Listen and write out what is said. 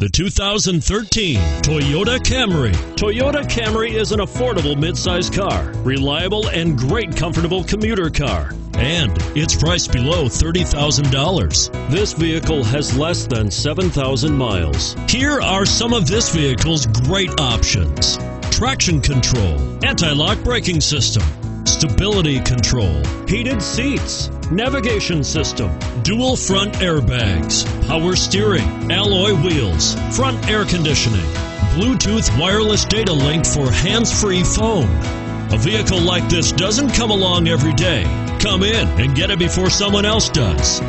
The 2013 Toyota Camry. Toyota Camry is an affordable midsize car, reliable and great comfortable commuter car. And it's priced below $30,000. This vehicle has less than 7,000 miles. Here are some of this vehicle's great options. Traction control, anti-lock braking system, stability control, heated seats, navigation system, dual front airbags, power steering, alloy wheels, front air conditioning, Bluetooth wireless data link for hands-free phone. A vehicle like this doesn't come along every day. Come in and get it before someone else does.